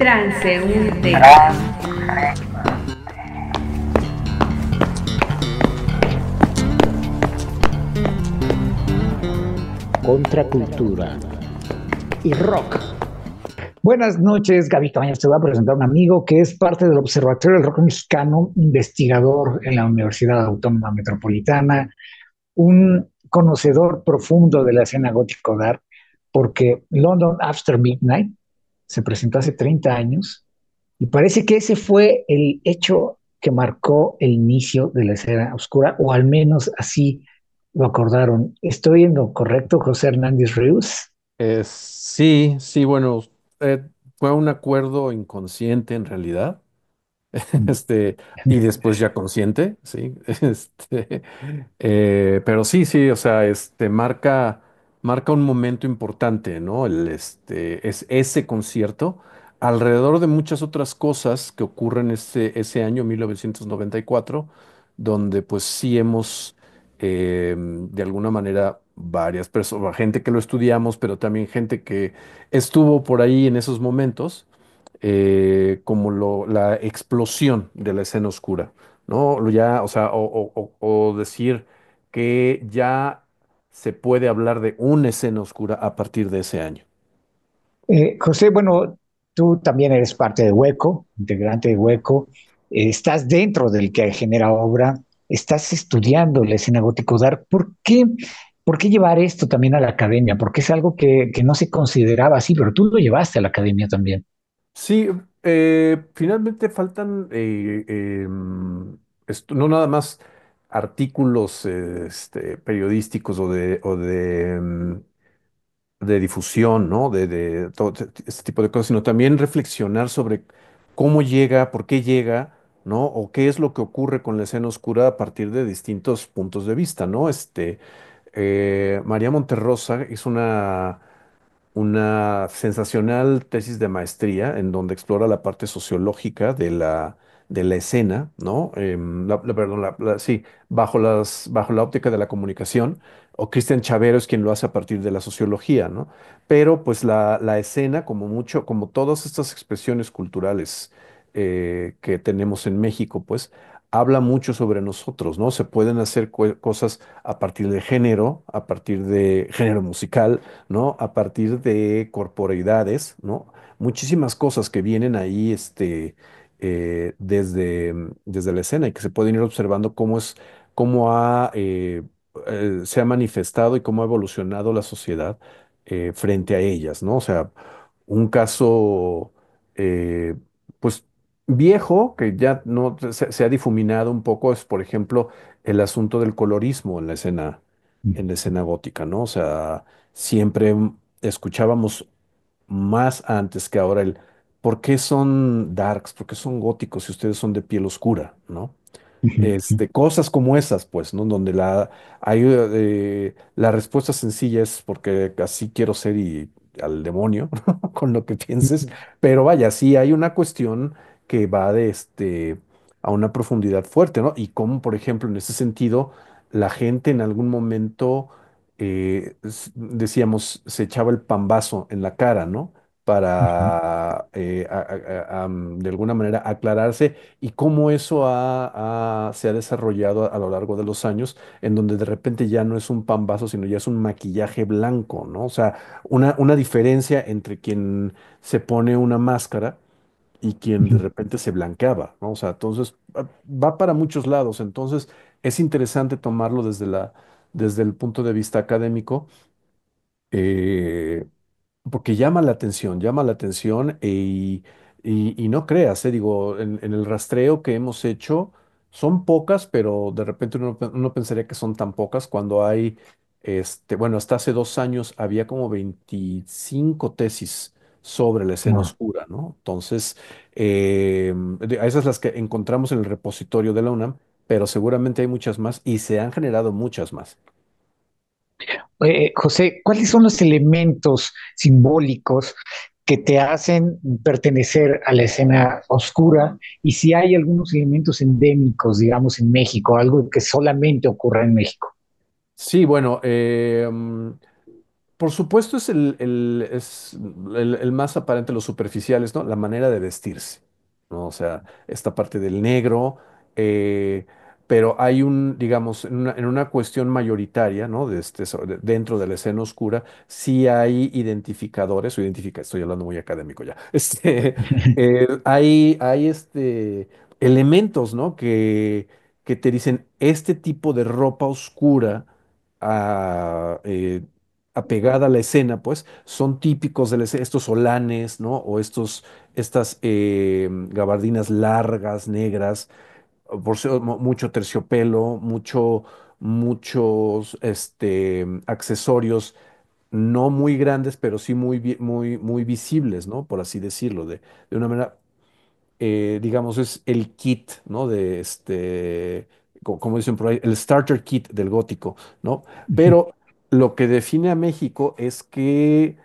Transeúnte. Contracultura y rock. Buenas noches, Gaby Cabañas. Te voy a presentar a un amigo que es parte del Observatorio del Rock Mexicano, investigador en la Universidad Autónoma Metropolitana, un conocedor profundo de la escena gótico dar, porque London After Midnight se presentó hace 30 años y parece que ese fue el hecho que marcó el inicio de la escena oscura, o al menos así lo acordaron. ¿Estoy en lo correcto, José Hernández Ríos? Eh, sí, sí, bueno, eh, fue un acuerdo inconsciente en realidad, este, y después ya consciente, sí, este, eh, pero sí, sí, o sea, este, marca, marca un momento importante, ¿no? El, este, es ese concierto, alrededor de muchas otras cosas que ocurren ese, ese año, 1994, donde pues sí hemos, eh, de alguna manera, varias personas, gente que lo estudiamos, pero también gente que estuvo por ahí en esos momentos, eh, como la explosión de la escena oscura, ¿no? Ya, o sea, o decir que ya se puede hablar de una escena oscura a partir de ese año. Eh, José, bueno, tú también eres parte de Hueco, integrante de Hueco, eh, estás dentro del que genera obra, estás estudiando la escena gótico dar. ¿Por qué, por qué llevar esto también a la academia? Porque es algo que, que no se consideraba así, pero tú lo llevaste a la academia también. Sí, eh, finalmente faltan eh, em, no nada más artículos eh, este, periodísticos o de, o de, de difusión, ¿no? De, todo este tipo de cosas, sino también reflexionar sobre cómo llega, por qué llega, ¿no? O qué es lo que ocurre con la escena oscura a partir de distintos puntos de vista, ¿no? Este, eh, María Monterrosa es una una sensacional tesis de maestría en donde explora la parte sociológica de la, de la escena, ¿no? Em, perdón, la- sí, bajo las, bajo la óptica de la comunicación, o Cristian Chavero es quien lo hace a partir de la sociología, ¿no? Pero pues la, la escena, como mucho, como todas estas expresiones culturales eh, que tenemos en México, pues habla mucho sobre nosotros, ¿no? Se pueden hacer cosas a partir de género, a partir de género musical, ¿no? A partir de corporeidades, ¿no? Muchísimas cosas que vienen ahí, este, eh, desde, desde la escena y que se pueden ir observando cómo es, cómo ha, eh, eh, se ha manifestado y cómo ha evolucionado la sociedad frente a ellas, ¿no? O sea, un caso, pues, viejo, que ya no se, se ha difuminado un poco, es, por ejemplo, el asunto del colorismo en la escena, en la escena gótica, ¿no? O sea, siempre mm, escuchábamos más antes que ahora el ¿por qué son darks? ¿Por qué son góticos si ustedes son de piel oscura? ¿no? Este, cosas como esas, pues, ¿no? Donde la, hay, eh, la respuesta sencilla es porque así quiero ser y al demonio, con lo que pienses. Pero vaya, sí hay una cuestión que va de este, a una profundidad fuerte, ¿no? Y como, por ejemplo, en ese sentido, la gente en algún momento, eh, s- decíamos, se echaba el pambazo en la cara, ¿no? Para, eh, a- a- a- am, de alguna manera, aclararse y cómo eso ha- ha- se ha desarrollado a, a lo largo de los años, en donde de repente ya no es un pambazo, sino ya es un maquillaje blanco, ¿no? O sea, una, una diferencia entre quien se pone una máscara y quien de repente se blanqueaba, ¿no? O sea, entonces va va para muchos lados, entonces es interesante tomarlo desde la, desde el punto de vista académico. eh, porque llama la atención, llama la atención e- y, y- y no creas, eh, digo, en, en el rastreo que hemos hecho son pocas, pero de repente uno, pe- uno pensaría que son tan pocas cuando hay, este, bueno, hasta hace dos años había como 25 tesis sobre la escena Wow. oscura, ¿no? Entonces, eh, de- a esas las que encontramos en el repositorio de la UNAM, pero seguramente hay muchas más y se han generado muchas más. Eh, José, ¿cuáles son los elementos simbólicos que te hacen pertenecer a la escena oscura? Y si hay algunos elementos endémicos, digamos, en México, algo que solamente ocurre en México. Sí, bueno, eh, mm, Por supuesto es el, el- es el, el más aparente, los superficiales, ¿no? La manera de vestirse, ¿no? O sea, esta parte del negro, eh, pero hay un, digamos, en una, cuestión mayoritaria, ¿no? De este, dentro de la escena oscura, sí hay identificadores, o identifica, estoy hablando muy académico ya, este, eh, hay, hay este, elementos, ¿no? Que, que te dicen, este tipo de ropa oscura, ah, eh, apegada a la escena, pues, son típicos de la escena, estos solanes, ¿no? O estos, estas eh, gabardinas largas, negras, por ser mu- mucho terciopelo, mucho, muchos, este, accesorios, no muy grandes, pero sí muy, vi- muy, muy visibles, ¿no? Por así decirlo, de, de una manera eh, digamos, es el kit, ¿no? De este, co- como dicen por ahí, el starter kit del gótico, ¿no? Pero lo que define a México es que,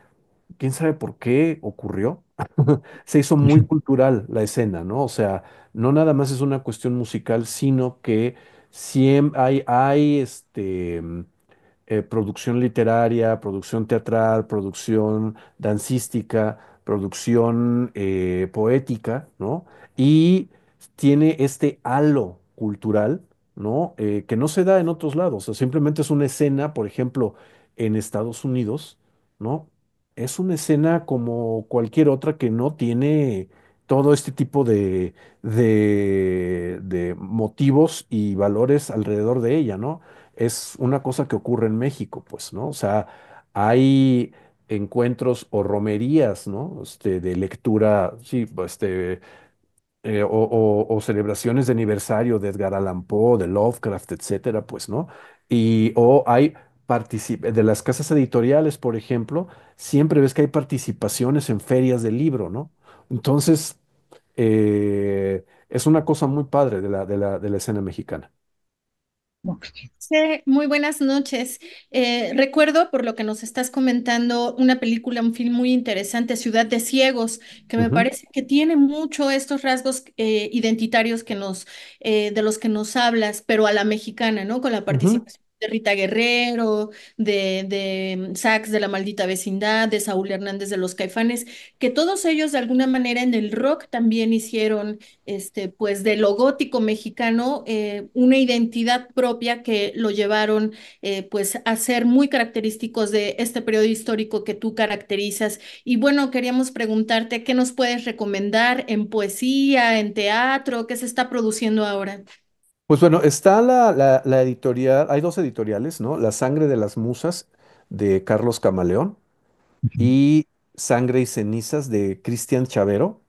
quién sabe por qué ocurrió, se hizo muy cultural la escena, ¿no? O sea, no nada más es una cuestión musical, sino que siempre hay, hay este eh, producción literaria, producción teatral, producción dancística, producción eh, poética, ¿no? Y tiene este halo cultural, ¿no? Eh, que no se da en otros lados. O sea, simplemente es una escena, por ejemplo, en Estados Unidos, ¿no? Es una escena como cualquier otra que no tiene todo este tipo de, de, de motivos y valores alrededor de ella, ¿no? es una cosa que ocurre en México, pues, ¿no? O sea, hay encuentros o romerías, ¿no? Este, de lectura, sí, pues, este, eh, o, o- o celebraciones de aniversario de Edgar Allan Poe, de Lovecraft, etcétera, pues, ¿no? Y, o hay particip- de las casas editoriales, por ejemplo, siempre ves que hay participaciones en ferias del libro, ¿no? Entonces, eh, es una cosa muy padre de la, de la, de la escena mexicana. Sí, muy buenas noches. Eh, recuerdo, por lo que nos estás comentando, una película, un film muy interesante, Ciudad de Ciegos, que me Ujú, parece que tiene mucho estos rasgos eh, identitarios que nos, eh, de los que nos hablas, pero a la mexicana, ¿no? Con la ujú. participación de Rita Guerrero, de, de Sax de La Maldita Vecindad, de Saúl Hernández de Los Caifanes, que todos ellos de alguna manera en el rock también hicieron este, pues de lo gótico mexicano, eh, una identidad propia que lo llevaron eh, pues a ser muy característicos de este periodo histórico que tú caracterizas. Y bueno, queríamos preguntarte, ¿qué nos puedes recomendar en poesía, en teatro, qué se está produciendo ahora? Pues bueno, está la, la, la editorial, hay dos editoriales, ¿no? La Sangre de las Musas de Carlos Camaleón y Sangre y Cenizas de Cristian Chavero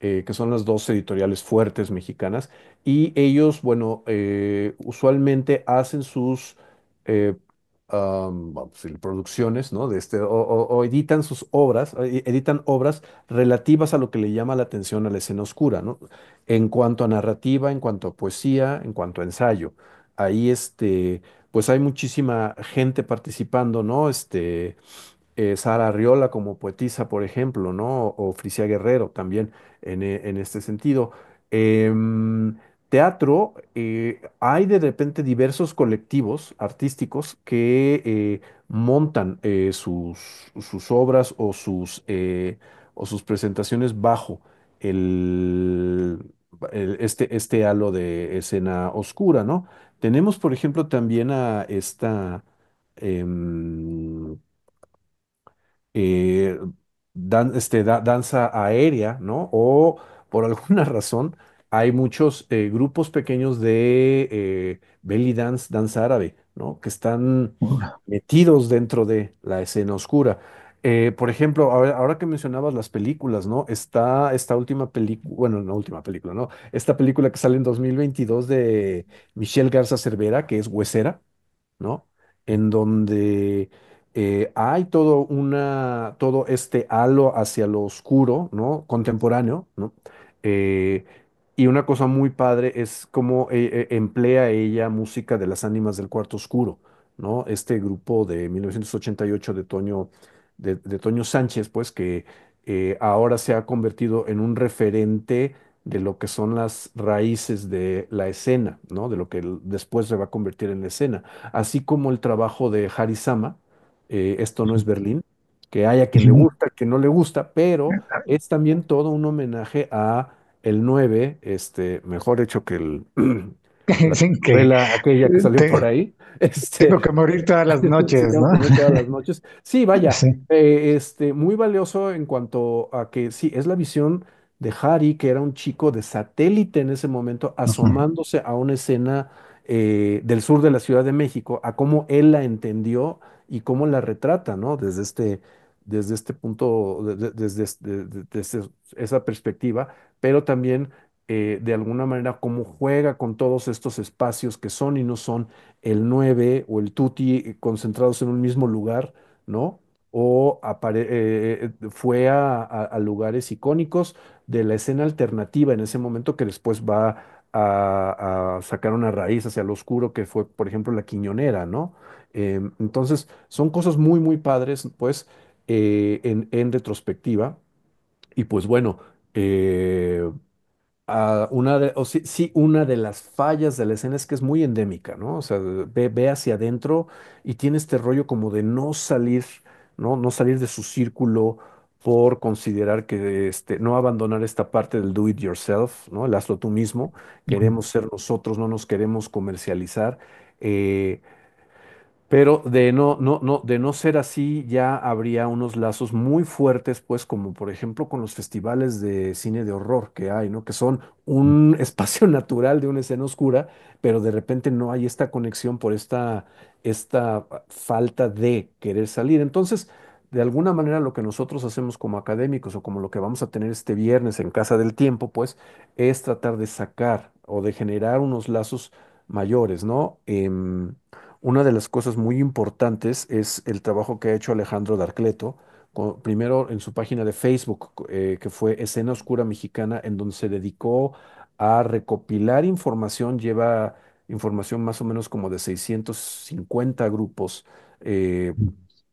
eh, que son las dos editoriales fuertes mexicanas, y ellos, bueno, eh, usualmente hacen sus eh, decir, producciones, ¿no? De este, o, editan sus obras, eh, editan obras relativas a lo que le llama la atención a la escena oscura, ¿no? En cuanto a narrativa, en cuanto a poesía, en cuanto a ensayo. Ahí, este, pues hay muchísima gente participando, ¿no? Este, eh, Sara Arriola como poetisa, por ejemplo, ¿no? O Frisia Guerrero también en, e- en este sentido. Em, teatro, eh, hay de repente diversos colectivos artísticos que eh, montan eh, sus, obras o sus, o sus presentaciones bajo el, este, este halo de escena oscura, ¿no? Tenemos, por ejemplo, también a esta... em, dan- este, da- danza aérea, ¿no? O por alguna razón hay muchos eh, grupos pequeños de eh, belly dance, danza árabe, ¿no? Que están metidos dentro de la escena oscura. Eh, por ejemplo, ahora, ahora que mencionabas las películas, ¿no? Está esta última película, bueno, no última película, ¿no? Esta película que sale en 2022 de Michelle Garza Cervera, que es Huesera. ¿no? En donde eh, hay todo una, todo este halo hacia lo oscuro, ¿no? Contemporáneo, ¿no? Eh, y una cosa muy padre es cómo eh, eh, emplea ella música de las ánimas del cuarto oscuro, ¿no? Este grupo de 1988 de Toño, de, de Toño Sánchez, pues que eh, ahora se ha convertido en un referente de lo que son las raíces de la escena, ¿no? De lo que el- después se va a convertir en la escena así como el trabajo de Harisama, esto no es Berlín, que haya quien le gusta, que no le gusta, pero es también todo un homenaje a el 9, este, mejor hecho que el, la aquella que salió por ahí. Este, tengo que morir todas las noches, ¿no? todas las noches. Sí, vaya, eh, este, muy valioso en cuanto a que sí, es la visión de Harry, que era un chico de satélite en ese momento, asomándose a una escena eh, del sur de la Ciudad de México, a cómo él la entendió y cómo la retrata, ¿no? Desde este, desde este punto, desde, desde esa perspectiva, pero también eh, de alguna manera cómo juega con todos estos espacios que son y no son el 9 o el tutti eh, concentrados en un mismo lugar, ¿no? O eh, fue a, lugares icónicos de la escena alternativa en ese momento que después va a, sacar una raíz hacia lo oscuro que fue, por ejemplo, la Quiñonera, ¿no? Entonces, son cosas muy, muy padres, pues, en retrospectiva. Y pues bueno, una de, o sí, una de las fallas de la escena es que es muy endémica, ¿no? O sea, ve, ve hacia adentro y tiene este rollo como de no salir, ¿no? No salir de su círculo por considerar que este, no abandonar esta parte del do it yourself, ¿no? El hazlo tú mismo. Queremos ser nosotros, no nos queremos comercializar. Eh, pero de no, no, no, de no ser así, ya habría unos lazos muy fuertes, pues, como por ejemplo con los festivales de cine de horror que hay, ¿no? Que son un espacio natural de una escena oscura, pero de repente no hay esta conexión por esta, esta falta de querer salir. Entonces, de alguna manera lo que nosotros hacemos como académicos o como lo que vamos a tener este viernes en Casa del Tiempo, pues, es tratar de sacar o de generar unos lazos mayores, ¿no? Em, una de las cosas muy importantes es el trabajo que ha hecho Alejandro Darcleto, primero en su página de Facebook, eh, que fue Escena Oscura Mexicana, en donde se dedicó a recopilar información, lleva información más o menos como de 650 grupos eh,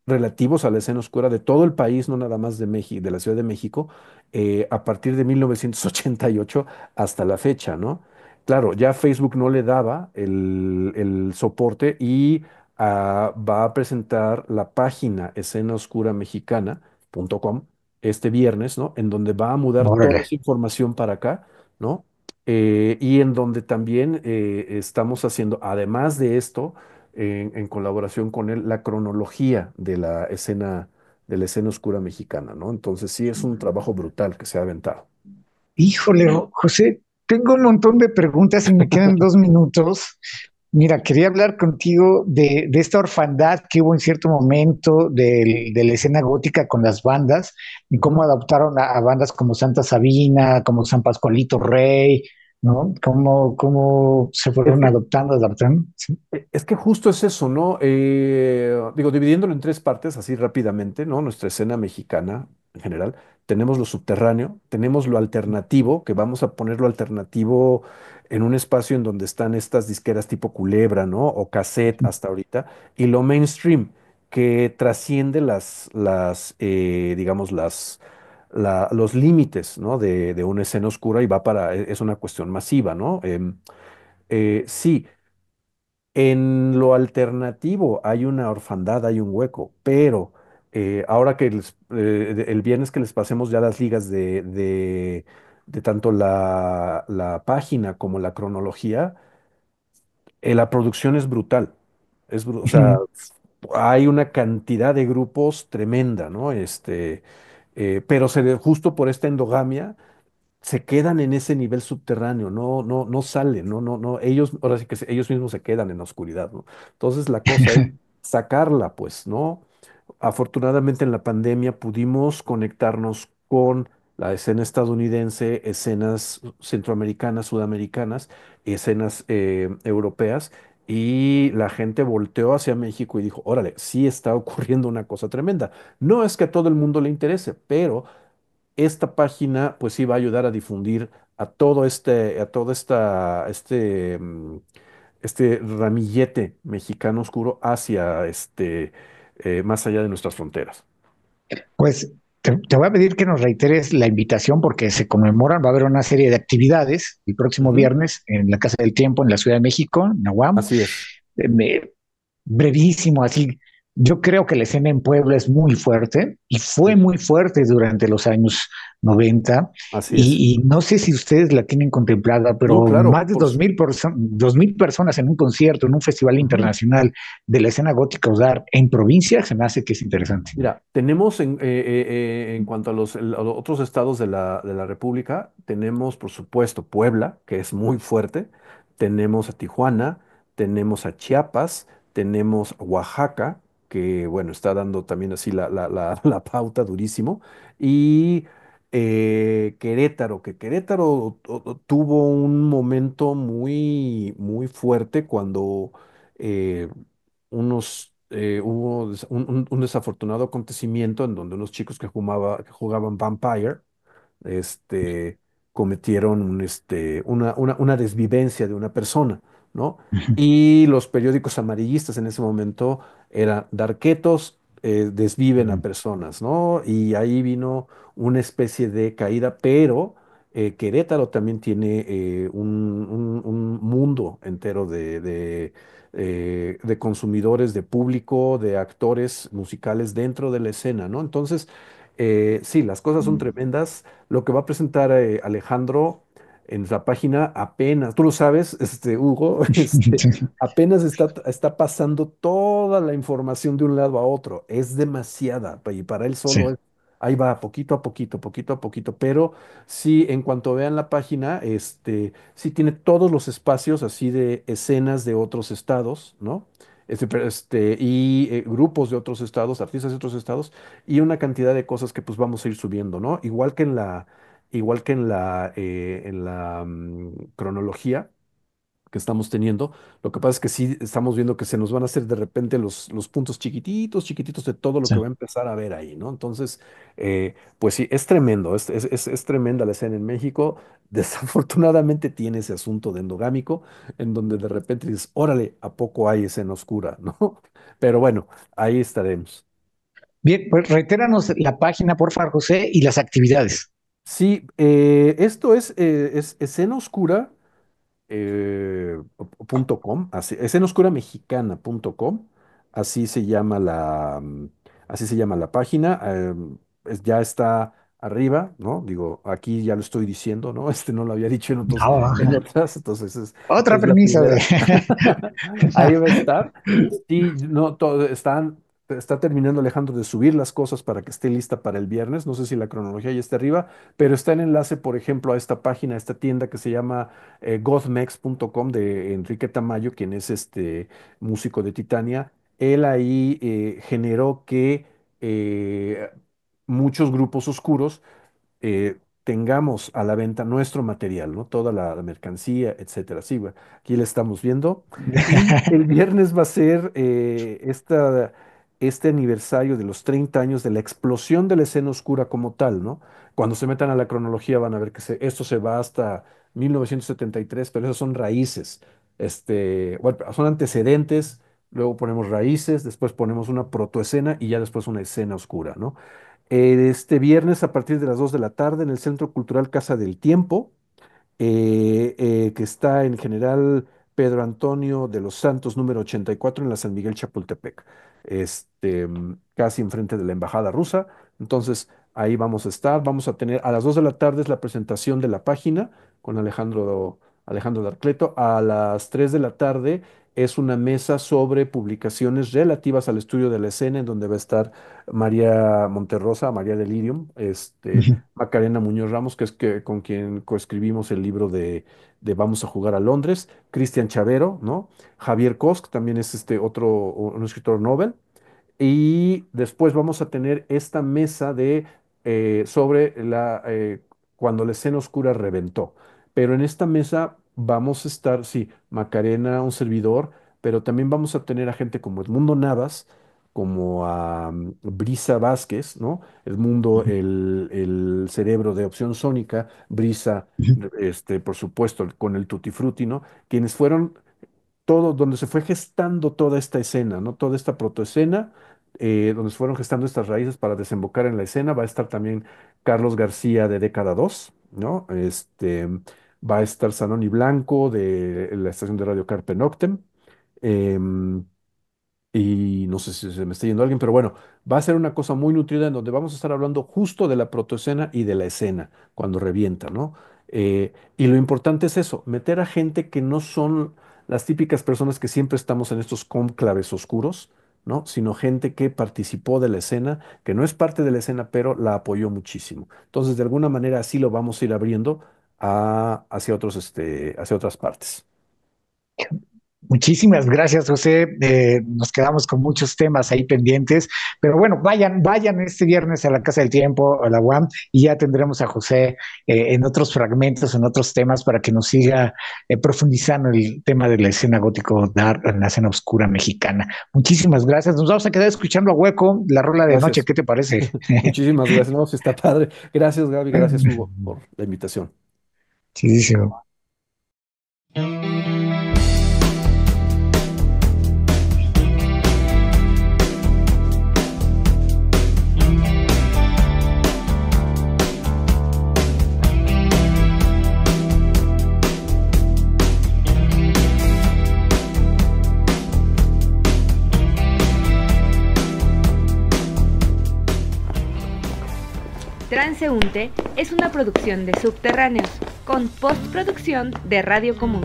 relativos a la escena oscura de todo el país, no nada más de México, de la Ciudad de México, eh, a partir de 1988 hasta la fecha, ¿no? Claro, ya Facebook no le daba el, soporte y ah, va a presentar la página escenaoscuramexicana.com este viernes, ¿no? En donde va a mudar toda esa información para acá, ¿no? Eh, y en donde también eh, estamos haciendo, además de esto, en colaboración con él, la cronología de la escena, de la escena oscura mexicana, ¿no? Entonces sí es un trabajo brutal que se ha aventado. Híjole, José, tengo un montón de preguntas y me quedan dos minutos. Mira, quería hablar contigo de, esta orfandad que hubo en cierto momento de, la escena gótica con las bandas y cómo adoptaron a, bandas como Santa Sabina, como San Pascualito Rey, ¿no? Cómo, cómo se fueron adoptando, adaptando. E, es que justo es eso, ¿no? Eh, digo, dividiéndolo en tres partes, así rápidamente, ¿no? Nuestra escena mexicana en general tenemos lo subterráneo, tenemos lo alternativo, que vamos a poner lo alternativo en un espacio en donde están estas disqueras tipo Culebra, ¿no? O cassette hasta ahorita, y lo mainstream, que trasciende las, las eh, digamos, las, los límites, ¿no? De, de, una escena oscura y va para, e, es una cuestión masiva, ¿no? Em, eh, sí, en lo alternativo hay una orfandad, hay un hueco, pero eh, ahora que eh, el viernes que les pasemos ya las ligas de, de, tanto la, página como la cronología, eh, la producción es brutal. Es, o sea, hay una cantidad de grupos tremenda, ¿no? Este, pero se, justo por esta endogamia se quedan en ese nivel subterráneo, no, no, no salen, no, no, no, ellos, ahora sí que ellos mismos se quedan en la oscuridad, ¿no? Entonces la cosa es sacarla, pues, ¿no? Afortunadamente en la pandemia pudimos conectarnos con la escena estadounidense, escenas centroamericanas, sudamericanas, escenas eh, europeas, y la gente volteó hacia México y dijo, órale, sí está ocurriendo una cosa tremenda. No es que a todo el mundo le interese, pero esta página pues sí va a ayudar a difundir a todo este, a todo esta, este, mm, este ramillete mexicano oscuro hacia este eh, más allá de nuestras fronteras. Pues te, voy a pedir que nos reiteres la invitación porque se conmemoran, va a haber una serie de actividades el próximo viernes en la Casa del Tiempo en la Ciudad de México, en Nahuam. Así es. Eh, brevísimo, así, Yo creo que la escena en Puebla es muy fuerte y fue muy fuerte durante los años 90 así y, y no sé si ustedes la tienen contemplada, No, pero claro, más de por, dos su- mil, perso- dos mil personas en un concierto, en un festival internacional de la escena gótica Udar en provincia, se me hace que es interesante. Mira, tenemos en, eh, eh, eh, en cuanto a los, a los otros estados de la, de la República, tenemos por supuesto Puebla, que es muy fuerte, tenemos a Tijuana, tenemos a Chiapas, tenemos a Oaxaca, que bueno, está dando también así la, la, la, pauta durísimo, y eh, Querétaro, que Querétaro tu- tu- tuvo un momento muy, muy fuerte cuando... eh, unos, eh, hubo un, un- un desafortunado acontecimiento en donde unos chicos que jugaba- jugaban Vampire, este, cometieron este, una, una, una desvivencia de una persona, ¿no? Y los periódicos amarillistas en ese momento eran Darquetos eh, desviven a personas, ¿no? Y ahí vino una especie de caída, pero eh, Querétaro también tiene eh, un, un- un mundo entero de, de, eh, de consumidores, de público, de actores musicales dentro de la escena, ¿no? Entonces, sí, las cosas son tremendas. Lo que va a presentar Alejandro en la página apenas, tú lo sabes, este, Hugo, este, apenas está, está pasando toda la información de un lado a otro. Es demasiada y para él solo Sí. es, ahí va, poquito a poquito, poquito a poquito. Pero sí, en cuanto vean la página, este, sí tiene todos los espacios así de escenas de otros estados, ¿no? Este, este, y eh, grupos de otros estados, artistas de otros estados y una cantidad de cosas que pues vamos a ir subiendo, ¿no? Igual que en la, igual que en la, eh, en la mm, cronología que estamos teniendo, lo que pasa es que sí estamos viendo que se nos van a hacer de repente los, los puntos chiquititos, chiquititos de todo lo Sí. que va a empezar a ver ahí, ¿no? Entonces, eh, pues sí, es tremendo, es, es, es, es tremenda la escena en México. Desafortunadamente tiene ese asunto de endogámico, en donde de repente dices, órale, ¿a poco hay escena oscura, ¿no? Pero bueno, ahí estaremos. Bien, pues reitéranos la página, por favor, José, y las actividades. Sí, eh, esto es, eh, es eh, punto com, así, escenaoscuramexicana.com, así se llama la, mm, así se llama la página, em, es- ya está arriba, ¿no? Digo, aquí ya lo estoy diciendo, ¿no? Este no lo había dicho en otros, No, en otras, entonces es, otra es la premisa de... primera. Ahí va a estar. Sí, no, todo, están, está terminando Alejandro de subir las cosas para que esté lista para el viernes. No sé si la cronología ya está arriba, pero está el enlace, por ejemplo, a esta página, a esta tienda que se llama eh, gothmex.com de Enrique Tamayo, quien es este músico de Titania. Él ahí eh, generó que eh, muchos grupos oscuros eh, tengamos a la venta nuestro material, ¿no? Toda la, mercancía, etcétera. Sí, aquí la estamos viendo. El viernes va a ser esta, este aniversario de los 30 años de la explosión de la escena oscura como tal, ¿no? Cuando se metan a la cronología van a ver que esto se va hasta 1973, pero esas son raíces. Este, son antecedentes, luego ponemos raíces, después ponemos una protoescena y ya después una escena oscura, ¿no? Eh, Este viernes a partir de las 2 de la tarde en el Centro Cultural Casa del Tiempo eh, eh, que está en General Pedro Antonio de los Santos, número 84, en la San Miguel Chapultepec, este, mm, casi enfrente de la Embajada Rusa. Entonces, ahí vamos a estar. Vamos a tener a las 2 de la tarde es la presentación de la página con Alejandro, Alejandro Darcleto. A las 3 de la tarde es una mesa sobre publicaciones relativas al estudio de la escena, en donde va a estar María Monterrosa, María Delirium, este, Macarena Muñoz Ramos, que es que, con quien coescribimos el libro de, de Vamos a jugar a Londres, Cristian Chavero, ¿no? Javier Kosk, también es este otro, un escritor Nobel. Y después vamos a tener esta mesa de eh, sobre la eh, cuando la escena oscura reventó. Pero en esta mesa vamos a estar, sí, Macarena, un servidor, pero también vamos a tener a gente como Edmundo Navas, como a mm, Brisa Vázquez, ¿no? Edmundo, el, el cerebro de Opción Sónica, Brisa, este, por supuesto, con el Tutti Frutti, ¿no? Quienes fueron todo, donde se fue gestando toda esta escena, ¿no? Toda esta protoescena, eh, donde se fueron gestando estas raíces para desembocar en la escena. Va a estar también Carlos García de Década 2, ¿no? Este, va a estar Zanoni Blanco de la estación de radio Carpe Noctem. em, y no sé si se me está yendo alguien, pero bueno, va a ser una cosa muy nutrida en donde vamos a estar hablando justo de la protoescena y de la escena cuando revienta, ¿no? Eh, y lo importante es eso, meter a gente que no son las típicas personas que siempre estamos en estos cónclaves oscuros, ¿no? Sino gente que participó de la escena, que no es parte de la escena, pero la apoyó muchísimo. Entonces, de alguna manera, así lo vamos a ir abriendo hacia otros, este, hacia otras partes. Muchísimas gracias, José. Eh, nos quedamos con muchos temas ahí pendientes, pero bueno, vayan, vayan este viernes a la Casa del Tiempo, a la UAM, y ya tendremos a José eh, en otros fragmentos, en otros temas, para que nos siga eh, profundizando el tema de la escena gótico en la escena oscura mexicana. Muchísimas gracias. Nos vamos a quedar escuchando a Hueco, la rola de noche. ¿Qué te parece? Muchísimas gracias. No, está padre. Gracias, Gaby. Gracias, Hugo, por la invitación. Chidísimo. Transeúnte es una producción de Subterráneos, con postproducción de Radio Común.